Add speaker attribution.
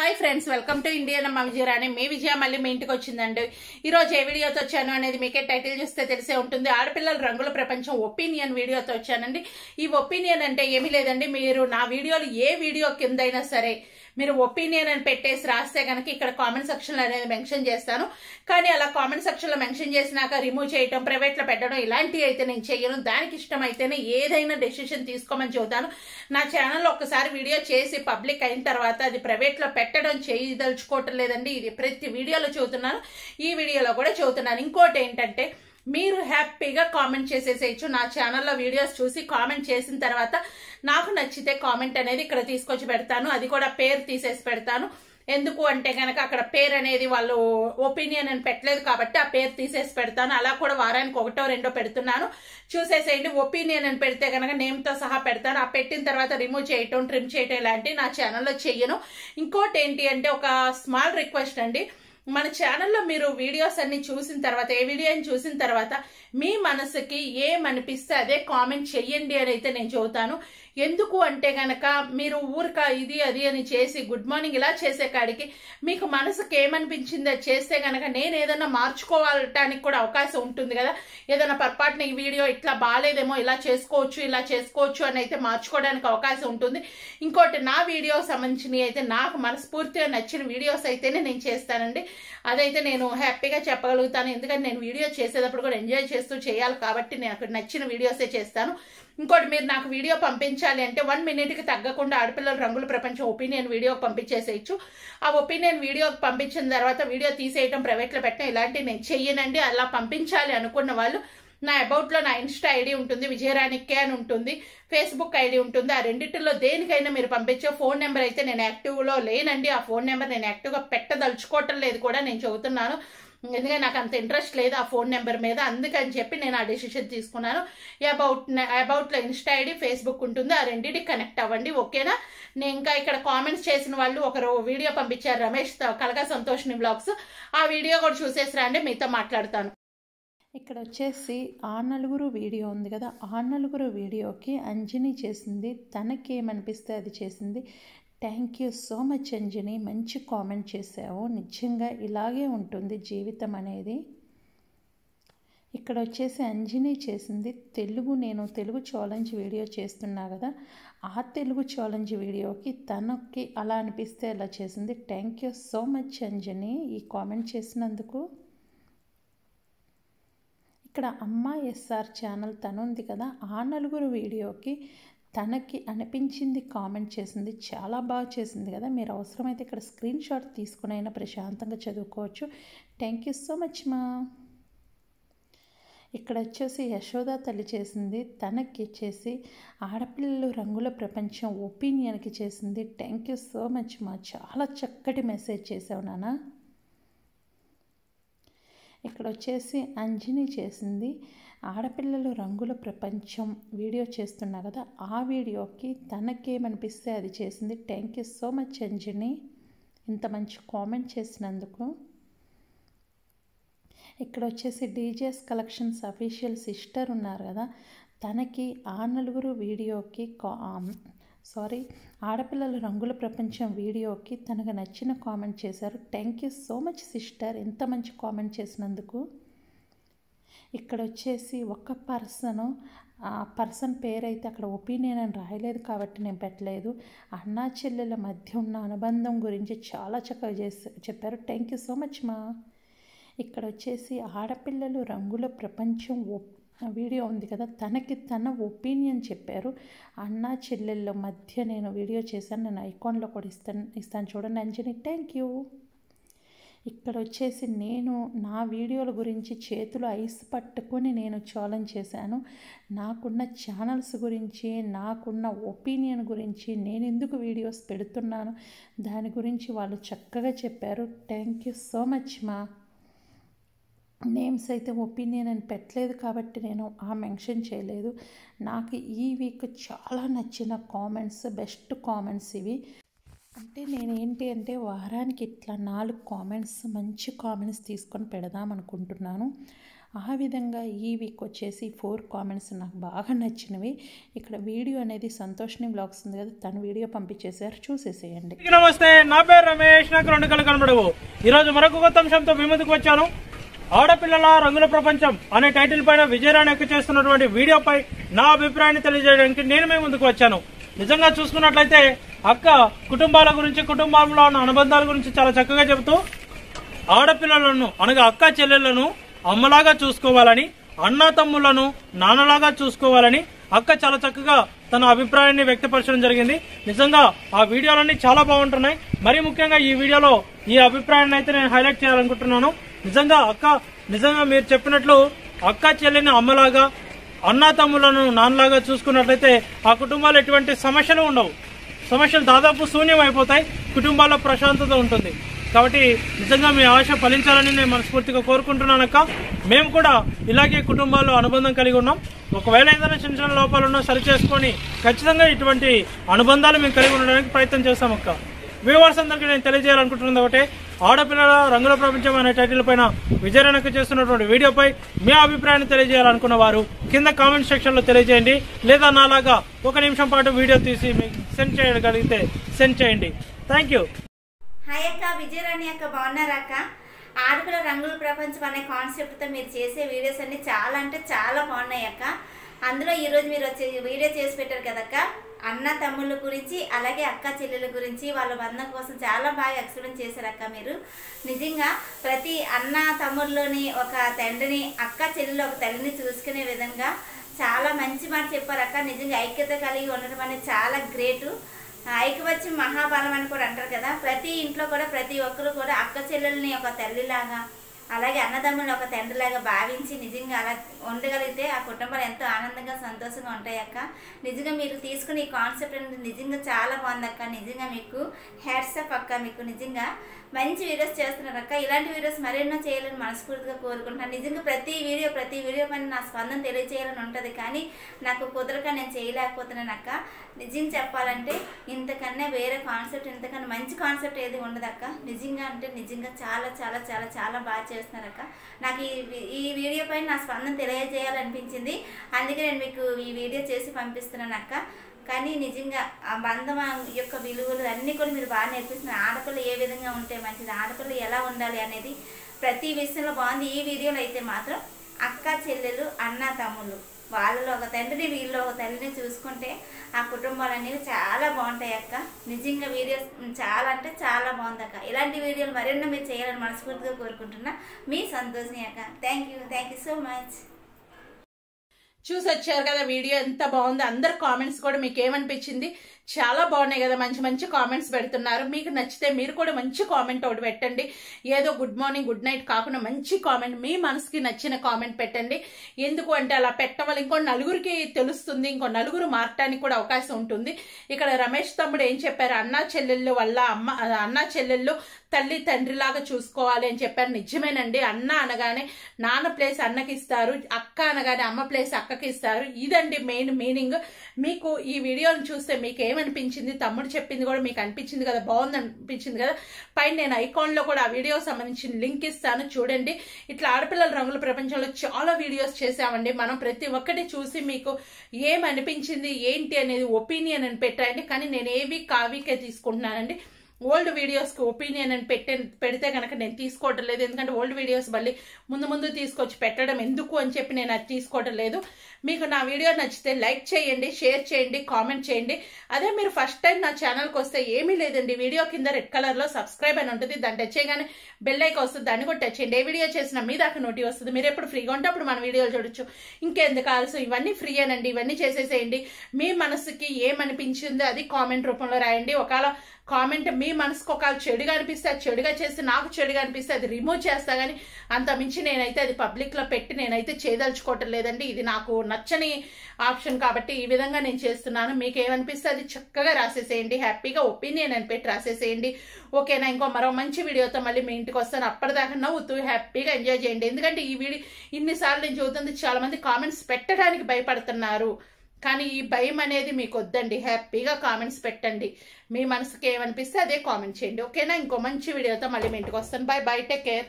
Speaker 1: Hi friends welcome to Indian అమ్మ విజయరాణి మీ విజయ మళ్ళీ మీ ఇంటికి వచ్చిందండి. ఈరోజు ఏ వీడియోతో వచ్చాను అనేది మీకే టైటిల్ చూస్తే తెలిసే ఉంటుంది. ఆడపిల్లల రంగుల ప్రపంచం ఒపీనియన్ వీడియోతో వచ్చానండి. ఈ ఒపీనియన్ అంటే ఏమీ లేదండి. మీరు నా వీడియోలు ఏ వీడియో కిందైనా సరే మీరు ఒపీనియన్ అని పెట్టేసి రాస్తే కనుక ఇక్కడ కామెంట్ సెక్షన్లో అనేది మెన్షన్ చేస్తాను. కానీ అలా కామెంట్ సెక్షన్లో మెన్షన్ చేసినాక రిమూవ్ చేయటం ప్రైవేట్లో పెట్టడం ఇలాంటివి అయితే నేను చేయను. దానికి ఇష్టం అయితేనే ఏదైనా డెసిషన్ తీసుకోమని చెబుతాను. నా ఛానల్లో ఒకసారి వీడియో చేసి పబ్లిక్ అయిన తర్వాత అది ప్రైవేట్లో పెట్టడం చేయదలుచుకోవటం లేదండి. ఇది ప్రతి వీడియోలో చెబుతున్నాను. ఈ వీడియోలో కూడా చెబుతున్నాను. ఇంకోటి ఏంటంటే మీరు హ్యాపీగా కామెంట్ చేసేసేయచ్చు. నా ఛానల్లో వీడియోస్ చూసి కామెంట్ చేసిన తర్వాత నాకు నచ్చితే కామెంట్ అనేది ఇక్కడ తీసుకొచ్చి పెడతాను. అది కూడా పేరు తీసేసి పెడతాను. ఎందుకు అంటే కనుక అక్కడ పేరు అనేది వాళ్ళు ఒపీనియన్ అని పెట్టలేదు కాబట్టి ఆ పేరు తీసేసి పెడతాను. అలా కూడా వారానికి ఒకటో రెండో పెడుతున్నాను. చూసేసేయండి. ఒపీనియన్ అని పెడితే కనుక నేమ్తో సహా పెడతాను. ఆ పెట్టిన తర్వాత రిమూవ్ చేయటం ట్రిమ్ చేయటం ఇలాంటివి నా ఛానల్లో చెయ్యను. ఇంకోటి ఏంటి అంటే ఒక స్మాల్ రిక్వెస్ట్ అండి. మన ఛానల్లో మీరు వీడియోస్ అన్ని చూసిన తర్వాత ఏ వీడియోని చూసిన తర్వాత మీ మనసుకి ఏమనిపిస్తే అదే కామెంట్ చెయ్యండి అని అయితే నేను చెబుతాను. ఎందుకు అంటే గనక మీరు ఊరిక ఇది అది అని చేసి గుడ్ మార్నింగ్ ఇలా చేసే కాడికి మీకు మనసుకి ఏమనిపించిందో చేస్తే గనక నేను ఏదైనా మార్చుకోవటానికి కూడా అవకాశం ఉంటుంది కదా. ఏదైనా పొరపాటున ఈ వీడియో ఇట్లా బాగాలేదేమో ఇలా చేసుకోవచ్చు ఇలా చేసుకోవచ్చు అని అయితే మార్చుకోవడానికి అవకాశం ఉంటుంది. ఇంకోటి నా వీడియో సంబంధించినవి అయితే నాకు మనస్ఫూర్తిగా నచ్చిన వీడియోస్ అయితేనే నేను చేస్తానండి. అదైతే నేను హ్యాపీగా చెప్పగలుగుతాను. ఎందుకంటే నేను వీడియో చేసేటప్పుడు కూడా ఎంజాయ్ చేస్తూ చేయాలి కాబట్టి నాకు నచ్చిన వీడియోసే చేస్తాను. ఇంకోటి మీరు నాకు వీడియో పంపించాలి అంటే వన్ మినిట్కి తగ్గకుండా ఆడపిల్లల రంగుల ప్రపంచం ఒపీనియన్ వీడియో పంపించేసేయచ్చు. ఆ ఒపీనియన్ వీడియో పంపించిన తర్వాత వీడియో తీసేయటం ప్రైవేట్లో పెట్టడం ఇలాంటివి నేను చెయ్యనండి అలా పంపించాలి అనుకున్న వాళ్ళు. నా అబౌట్లో నా ఇన్స్టా ఐడి ఉంటుంది విజయరాణికే అని ఉంటుంది ఫేస్బుక్ ఐడి ఉంటుంది. ఆ రెండింటిలో దేనికైనా మీరు పంపించే ఫోన్ నెంబర్ అయితే నేను యాక్టివ్లో లేనండి. ఆ ఫోన్ నెంబర్ నేను యాక్టివ్గా పెట్టదలుచుకోవటం లేదు కూడా నేను చెబుతున్నాను. ఎందుకంటే నాకు అంత ఇంట్రెస్ట్ లేదు ఆ ఫోన్ నెంబర్ మీద. అందుకని చెప్పి నేను ఆ డెసిషన్ తీసుకున్నాను. అబౌట్ అబౌట్లో ఇన్స్టా ఐడి ఫేస్బుక్ ఉంటుంది. ఆ రెండింటికి కనెక్ట్ అవ్వండి. ఓకేనా? నేను ఇంకా ఇక్కడ కామెంట్స్ చేసిన వాళ్ళు ఒకరు వీడియో పంపించారు రమేష్ కలగా సంతోష్ని బ్లాగ్స్ ఆ వీడియో కూడా చూసేసి రండి మీతో మాట్లాడతాను.
Speaker 2: ఇక్కడ వచ్చేసి ఆ నలుగురు వీడియో ఉంది కదా. ఆ నలుగురు వీడియోకి అంజని చేసింది తనకి ఏమనిపిస్తే అది చేసింది. Thank you so much Anjani. మంచి కామెంట్ చేసావు నిజంగా ఇలాగే ఉంటుంది జీవితం అనేది. ఇక్కడ వచ్చేసి అంజని చేసింది తెలుగు నేను తెలుగు ఛాలెంజ్ వీడియో చేస్తున్నా కదా. ఆ తెలుగు ఛాలెంజ్ వీడియోకి తనకి అలా అనిపిస్తే అలా చేసింది. Thank you so much Anjani ఈ కామెంట్ చేసినందుకు. ఇక్కడ అమ్మ ఎస్ఆర్ ఛానల్ తను ఉంది కదా. ఆ నలుగురు వీడియోకి తనకి అనిపించింది కామెంట్ చేసింది చాలా బాగా చేసింది కదా. మీరు అవసరమైతే ఇక్కడ స్క్రీన్ షాట్ తీసుకుని అయినా ప్రశాంతంగా చదువుకోవచ్చు. థ్యాంక్ యూ సో మచ్ మా. ఇక్కడ వచ్చేసి యశోద తల్లి చేసింది తనకి చేసి ఆడపిల్లలు రంగుల ప్రపంచం ఒపీనియన్కి చేసింది. థ్యాంక్ యూ సో మచ్ మా. చాలా చక్కటి మెసేజ్ చేసావు నాన్న. ఇక్కడ వచ్చేసి అంజని చేసింది ఆడపిల్లలు రంగుల ప్రపంచం వీడియో చేస్తున్నా కదా ఆ వీడియోకి తనకేమనిపిస్తే అది చేసింది. Thank you so much Anjani. ఇంత మంచి కామెంట్ చేసినందుకు. ఇక్కడ వచ్చేసి డీజేఎస్ కలెక్షన్స్ అఫీషియల్ సిస్టర్ ఉన్నారు కదా తనకి ఆ నలుగురు వీడియోకి సారీ ఆడపిల్లల రంగుల ప్రపంచం వీడియోకి తనకు నచ్చిన కామెంట్ చేశారు. Thank you so much sister ఇంత మంచి కామెంట్ చేసినందుకు. ఇక్కడ వచ్చేసి ఒక పర్సన్ ఆ పర్సన్ పేరైతే అక్కడ ఒపీనియన్ అని రాయలేదు కాబట్టి నేను పెట్టలేదు. అన్నా చెల్లెల మధ్య ఉన్న అనుబంధం గురించి చాలా చక్కగా చేసి చెప్పారు. థ్యాంక్ యూ సో మచ్ మా ఇక్కడ వచ్చేసి ఆడపిల్లలు రంగుల ప్రపంచం వీడియో ఉంది కదా తనకి తన ఒపీనియన్ చెప్పారు. అన్న చెల్లెళ్ళ మధ్య నేను వీడియో చేశాను. నేను ఐకాన్లో కూడా ఇస్తాను ఇస్తాను చూడండి అంజని థ్యాంక్ యూ ఇక్కడ వచ్చేసి నేను నా వీడియోల గురించి చేతులు ఐస్ పట్టుకొని నేను ఛాలెంజ్ చేశాను. నాకున్న ఛానల్స్ గురించి నాకున్న ఒపీనియన్ గురించి నేను ఎందుకు వీడియోస్ పెడుతున్నాను? దాని గురించి వాళ్ళు చక్కగా చెప్పారు. థ్యాంక్ యూ సో మచ్ మా. నేమ్స్ అయితే ఒపీనియన్ అని పెట్టలేదు కాబట్టి నేను ఆ మెన్షన్ చేయలేదు. నాకు ఈ వీక్ చాలా నచ్చిన కామెంట్స్ బెస్ట్ కామెంట్స్ ఇవి. అంటే నేను ఏంటి అంటే వారానికి ఇట్లా నాలుగు కామెంట్స్ మంచి కామెంట్స్ తీసుకొని పెడదాం అనుకుంటున్నాను. ఆ విధంగా ఈ వీక్ వచ్చేసి ఫోర్ కామెంట్స్ నాకు బాగా నచ్చినవి. ఇక్కడ వీడియో అనేది సంతోష్ని బ్లాగ్స్ ఉంది కదా తను వీడియో పంపించేశారు చూసేసేయండి.
Speaker 3: నమస్తే నా పేరు రమేష్ నాకు రెండు కళ్ళు కనబడవు. ఈ రోజు మరొక కొత్త అంశంతో మీ ముందుకు వచ్చాను. ఆడపిల్లల రంగుల ప్రపంచం అనే టైటిల్ పైన విజయరాణి ఎక్కువ చేస్తున్నటువంటి వీడియోపై నా అభిప్రాయాన్ని తెలియజేయడానికి నేను మీ ముందుకు వచ్చాను. నిజంగా చూసుకున్నట్లయితే అక్క కుటుంబాల గురించి కుటుంబంలో ఉన్న అనుబంధాల గురించి చాలా చక్కగా చెబుతూ ఆడపిల్లలను అనగా అక్క చెల్లెళ్ళను అమ్మలాగా చూసుకోవాలని అన్న తమ్ముళ్ళను నాన్నలాగా చూసుకోవాలని అక్క చాలా చక్కగా తన అభిప్రాయాన్ని వ్యక్తపరచడం జరిగింది. నిజంగా ఆ వీడియోలన్నీ చాలా బాగుంటున్నాయి. మరీ ముఖ్యంగా ఈ వీడియోలో ఈ అభిప్రాయాన్ని అయితే నేను హైలైట్ చేయాలనుకుంటున్నాను. నిజంగా అక్క నిజంగా మీరు చెప్పినట్లు అక్క చెల్లిని అమ్మలాగా అన్నా తమ్ములను నాన్నలాగా చూసుకున్నట్లయితే ఆ కుటుంబాలు ఎటువంటి సమస్యలు ఉండవు. సమస్యలు దాదాపు శూన్యం అయిపోతాయి కుటుంబాల్లో ప్రశాంతత ఉంటుంది. కాబట్టి నిజంగా మీ ఆశ ఫలించాలని నేను మనస్ఫూర్తిగా కోరుకుంటున్నానక్క మేము కూడా ఇలాగే కుటుంబాల్లో అనుబంధం కలిగి ఉన్నాం. ఒకవేళ ఏదైనా చిన్న చిన్న లోపాలు ఉన్నా సరి చేసుకొని ఖచ్చితంగా ఇటువంటి అనుబంధాలు మేము కలిగి ఉండడానికి ప్రయత్నం చేస్తాం అక్క. వ్యూవర్స్ అందరికీ నేను తెలియజేయాలనుకుంటున్నది ఒకటే. ఆడపిల్లల రంగుల ప్రపంచం అనే టైటిల్ పైన విజయనకు చేస్తున్నటువంటి వీడియోపై మీ అభిప్రాయాన్ని తెలియజేయాలనుకున్న వారు కింద కామెంట్ సెక్షన్లో తెలియజేయండి. లేదా నాలాగా ఒక నిమిషం పాటు వీడియో తీసి మీకు సెండ్ చేయగలిగితే సెండ్ చేయండి. థ్యాంక్ యూ
Speaker 4: హాయ్ అక్క విజయరాణి అక్క బాగున్నారా అక్క? ఆడపిల్ల రంగుల ప్రపంచం అనే కాన్సెప్ట్తో మీరు చేసే వీడియోస్ అన్ని చాలా అంటే చాలా బాగున్నాయి అక్క. అందులో ఈరోజు మీరు వచ్చే వీడియో చేసి పెట్టారు కదక్క అన్న తమ్ముళ్ళ గురించి అలాగే అక్క చెల్లెల గురించి వాళ్ళ బంధం కోసం చాలా బాగా ఎక్స్ప్లెయిన్ చేశారు అక్క మీరు. నిజంగా ప్రతి అన్న తమ్ముళ్ళలోని ఒక తండ్రిని అక్క చెల్లెలు ఒక తల్లిని చూసుకునే విధంగా చాలా మంచి మాట చెప్పారు అక్క నిజంగా ఐక్యత కలిగి ఉండడం అనేది చాలా గ్రేటు. ఐకవచ్యం మహాబలం అని కూడా అంటారు కదా. ప్రతి ఇంట్లో కూడా ప్రతి ఒక్కరు కూడా అక్క చెల్లెల్ని ఒక తల్లిలాగా అలాగే అన్నదమ్ముని ఒక తండ్రిలాగా భావించి నిజంగా అలా ఉండగలిగితే ఆ కుటుంబాలు ఎంతో ఆనందంగా సంతోషంగా ఉంటాయి అక్క. నిజంగా మీరు తీసుకుని ఈ కాన్సెప్ట్ అనేది నిజంగా చాలా బాగుంది అక్క. నిజంగా మీకు హ్యాట్సప్ అక్క. మీకు నిజంగా మంచి వీడియోస్ చేస్తున్నారు అక్క. ఇలాంటి వీడియోస్ మరెన్నో చేయాలని మనస్ఫూర్తిగా కోరుకుంటున్నాను. నిజంగా ప్రతి వీడియో ప్రతి వీడియో పైన నా స్పందన తెలియజేయాలని ఉంటుంది కానీ నాకు కుదరక నేను చేయలేకపోతున్నాను అక్క. నిజంగా చెప్పాలంటే ఇంతకన్నా వేరే కాన్సెప్ట్ ఇంతకన్నా మంచి కాన్సెప్ట్ ఏది ఉండదక్క నిజంగా అంటే నిజంగా చాలా చాలా చాలా చాలా బాగా చేస్తున్నారక్క. నాకు ఈ ఈ వీడియో పైన నా స్పందన తెలియజేయాలనిపించింది. అందుకే నేను మీకు ఈ వీడియో చేసి పంపిస్తున్నాను అక్క కానీ నిజంగా ఆ బంధం యొక్క విలువలు అన్నీ కూడా మీరు బాగా నేర్పిస్తున్నారు. ఆడపిల్లలు ఏ విధంగా ఉంటే మంచిది ఆడపిల్లలు ఎలా ఉండాలి అనేది ప్రతి విషయంలో బాగుంది. ఈ వీడియోలో అయితే మాత్రం అక్క చెల్లెలు అన్న తమ్ముళ్ళు. వాళ్ళలో ఒక తండ్రిని వీళ్ళు ఒక తండ్రిని చూసుకుంటే ఆ కుటుంబాలు అనేవి చాలా బాగుంటాయి అక్క. నిజంగా వీడియోస్ చాలా అంటే చాలా బాగుంది అక్క ఇలాంటి వీడియోలు మరెన్నో మీరు చేయాలని మనస్ఫూర్తిగా కోరుకుంటున్నా. మీ సంతోషిని అక్క. Thank you thank you so much
Speaker 1: చూసి వచ్చారు కదా వీడియో ఎంత బాగుంది. అందరు కామెంట్స్ కూడా మీకు ఏమనిపించింది చాలా బాగున్నాయి కదా. మంచి మంచి కామెంట్స్ పెడుతున్నారు. మీకు నచ్చితే మీరు కూడా మంచి కామెంట్ ఒకటి పెట్టండి. ఏదో గుడ్ మార్నింగ్ గుడ్ నైట్ కాకుండా మంచి కామెంట్ మీ మనసుకి నచ్చిన కామెంట్ పెట్టండి. ఎందుకు అంటే అలా పెట్టడం వల్ల ఇంకో నలుగురికి తెలుస్తుంది. ఇంకో నలుగురు మారటానికి కూడా అవకాశం ఉంటుంది. ఇక్కడ రమేష్ తమ్ముడు ఏం చెప్పారు? అన్నా చెల్లెళ్ళు వల్ల అమ్మ అన్నా చెల్లెళ్ళు తల్లి తండ్రిలాగా చూసుకోవాలి అని చెప్పారు. నిజమేనండి. అన్న అనగానే నాన్న ప్లేస్ అన్నకి ఇస్తారు. అక్క అనగానే అమ్మ ప్లేస్ అక్కకి ఇస్తారు. ఇదండి మెయిన్ మీనింగ్ మీకు ఈ వీడియోని చూస్తే మీకు అనిపించింది తమ్ముడు చెప్పింది కూడా మీకు అనిపించింది కదా బాగుంది అనిపించింది కదా. పైన నేను ఐకాన్లో కూడా ఆ వీడియో సంబంధించిన లింక్ ఇస్తాను చూడండి. ఇట్లా ఆడపిల్లల రంగుల ప్రపంచంలో చాలా వీడియోస్ చేసామండి మనం ప్రతి ఒక్కటి చూసి మీకు ఏమనిపించింది ఏంటి అనేది ఒపీనియన్ అని పెట్టండి. కానీ నేను ఏవి కావికే తీసుకుంటున్నానండి. ఓల్డ్ వీడియోస్కి ఒపీనియన్ అని పెట్టే పెడితే కనుక నేను తీసుకోవటం లేదు. ఎందుకంటే ఓల్డ్ వీడియోస్ మళ్ళీ ముందు ముందు తీసుకొచ్చి పెట్టడం ఎందుకు అని చెప్పి నేను అది తీసుకోవటం లేదు. మీకు నా వీడియో నచ్చితే లైక్ చేయండి షేర్ చేయండి కామెంట్ చేయండి. అదే మీరు ఫస్ట్ టైం నా ఛానల్కి వస్తే ఏమీ లేదండి. వీడియో కింద రెడ్ కలర్లో సబ్స్క్రైబ్ అని ఉంటుంది దాన్ని టచ్ చేయగానే బెల్ వస్తుంది దాన్ని కూడా టచ్ చేయండి. ఏ వీడియో చేసినా మీ దాకా నోటి వస్తుంది. మీరు ఎప్పుడు ఫ్రీగా ఉంటే అప్పుడు మన వీడియోలు చూడొచ్చు. ఇంకెందుకు ఆల్సో ఇవన్నీ ఫ్రీ అనండి ఇవన్నీ చేసేసేయండి. మీ మనసుకి ఏమనిపించిందో అది కామెంట్ రూపంలో రాయండి. ఒకవేళ కామెంట్ మీ మనసుకు ఒకవేళ చెడుగా అనిపిస్తే అది చెడుగా చేసి నాకు చెడుగా అనిపిస్తే అది రిమూవ్ చేస్తా కానీ అంత మించి నేనైతే అది పబ్లిక్లో పెట్టి నేనైతే చేయదలుచుకోవటం లేదండి. ఇది నాకు నచ్చని ఆప్షన్ కాబట్టి ఈ విధంగా నేను చేస్తున్నాను. మీకు ఏమనిపిస్తే అది చక్కగా రాసేసేయండి. హ్యాపీగా ఒపీనియన్ అని పెట్టి రాసేసేయండి. ఓకేనా? ఇంకో మరో మంచి వీడియోతో మళ్ళీ మీ ఇంటికి వస్తాను. అప్పటిదాకా నవ్వుతూ హ్యాపీగా ఎంజాయ్ చేయండి. ఎందుకంటే ఈ వీడియో ఇన్నిసార్లు నేను చూస్తుంది చాలా మంది కామెంట్స్ పెట్టడానికి భయపడుతున్నారు. కానీ ఈ భయం అనేది మీకు వద్దండి హ్యాపీగా కామెంట్స్ పెట్టండి. మీ మనసుకి ఏమనిపిస్తే అదే కామెంట్ చేయండి. ఓకేనా? ఇంకో మంచి వీడియోతో మళ్ళీ మీ ఇంటికి వస్తాను. Bye bye take care